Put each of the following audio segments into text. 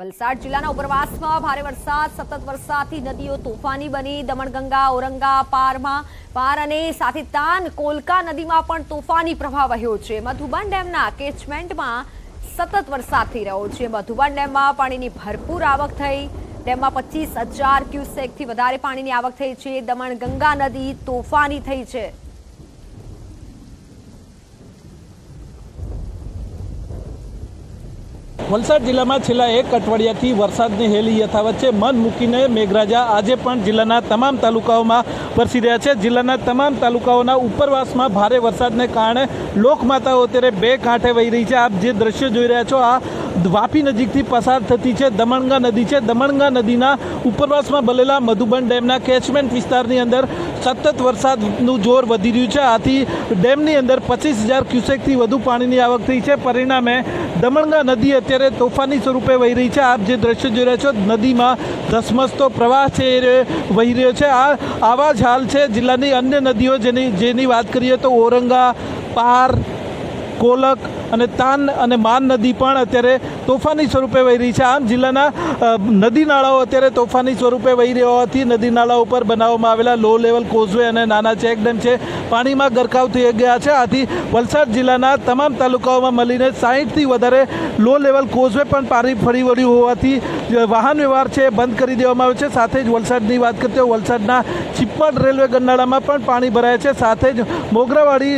વલસાડ જિલ્લાના ઉપરવાસમાં ભારે વરસાદ, સતત વરસાદથી નદીઓ તોફાની બની. દમણગંગા, ઔરંગા, પારમાં પાર અને સાથે તાન કોલકા નદીમાં પણ તોફાની પ્રવાહ વહ્યો છે. મધુબન ડેમના કેચમેન્ટમાં સતત વરસાદ થઈ રહ્યો છે. મધુબન ડેમમાં પાણીની ભરપૂર આવક થઈ. ડેમમાં પચીસ હજાર ક્યુસેકથી વધારે પાણીની આવક થઈ છે. દમણગંગા નદી તોફાની થઈ છે. વલસાડ જિલ્લામાં છેલ્લા એક અઠવાડિયાથી વરસાદની હેલી યથાવત છે. મન મૂકીને મેઘરાજા આજે પણ જિલ્લાના તમામ તાલુકાઓમાં વરસી રહ્યા છે. જિલ્લાના તમામ તાલુકાઓના ઉપરવાસમાં ભારે વરસાદને કારણે લોકમાતાઓ અત્યારે બે કાંઠે વહી રહી છે. આપ જે દ્રશ્ય જોઈ રહ્યા છો, આ વાપી નજીકથી પસાર થતી છે દમણગા નદી છે. દમણગા નદીના ઉપરવાસમાં બનેલા મધુબન ડેમના કેચમેન્ટ વિસ્તારની અંદર સતત વરસાદનું જોર વધી રહ્યું છે. આથી ડેમની અંદર પચીસ હજાર ક્યુસેકથી વધુ પાણીની આવક થઈ છે. પરિણામે દમણગા નદી અત્યારે તોફાની સ્વરૂપે વહી રહી છે. આપ જે દ્રશ્ય જોઈ રહ્યા છો, નદીમાં ધસમસતો પ્રવાહ છે, એ વહી રહ્યો છે. આ આવા જ હાલ છે. જિલ્લાની અન્ય નદીઓ જેની જેની વાત કરીએ તો ઓરંગા, પાર કોલક અને તાન અને માન નદી પણ અત્યારે તોફાની સ્વરૂપે વહી રહી છે. આમ જિલ્લાના નદી નાળાઓ અત્યારે તોફાની સ્વરૂપે વહી રહ્યા હોવાથી નદી નાળા ઉપર બનાવવામાં આવેલા લો લેવલ કોઝવે અને નાના ચેકડેમ છે. પાણીમાં ગરકાવ થઈ ગયા છે. આથી વલસાડ જિલ્લાના તમામ તાલુકાઓમાં મળીને સાહીઠથી વધારે લો લેવલ કોઝવે પણ પાણી ફરી વળ્યું હોવાથી વાહન વ્યવહાર છે બંધ કરી દેવામાં આવ્યો છે. સાથે જ વલસાડની વાત કરતી હોય વલસાડના ચિપ્પડ રેલવે ગરનાળામાં પણ પાણી ભરાય છે. સાથે જ મોગરાવાડી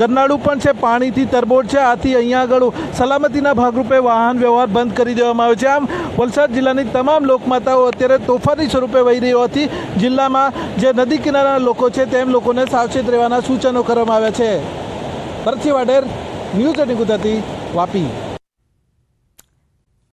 ગરનાળું પણ છે. પાણીથી તરબોળ છે. આથી અહીંયા આગળ સલામતીના ભાગરૂપે વાહન વ્યવહાર બંધ કરી દેવામાં આવ્યો છે. આમ, વલસાડ જિલ્લાની તમામ લોકમાતાઓ અત્યારે તોફાની સ્વરૂપે વહી રહી હોવાથી જિલ્લામાં જે નદી કિનારાના લોકો છે, તેમ લોકોને સાવચેત રહેવાના સૂચનો કરવામાં આવ્યા છે. Bharatsinh Vader news AT Gujarati, Vapi.